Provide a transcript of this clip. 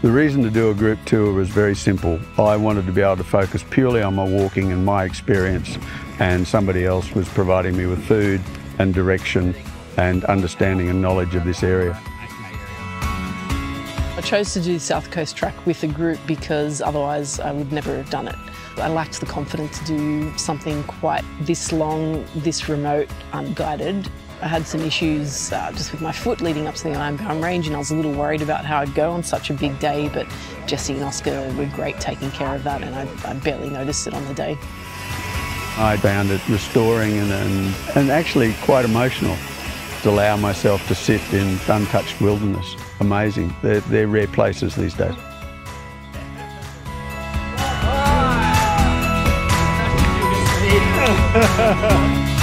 The reason to do a group tour was very simple. I wanted to be able to focus purely on my walking and my experience, and somebody else was providing me with food and direction and understanding and knowledge of this area. I chose to do the South Coast Track with a group because otherwise I would never have done it. I lacked the confidence to do something quite this long, this remote, unguided. I had some issues uh, just with my foot leading up to the Ironbound Range and I was a little worried about how I'd go on such a big day, but Jesse and Oscar were great taking care of that and I, I barely noticed it on the day. I found it restoring and, and, and actually quite emotional to allow myself to sit in untouched wilderness. Amazing. They're, they're rare places these days.